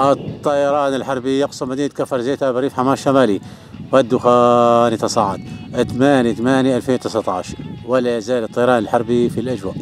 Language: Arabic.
الطيران الحربي يقصف مدينة كفر زيتها بريف حماة الشمالي والدخان يتصاعد. 8 8 2019 ولا يزال الطيران الحربي في الأجواء.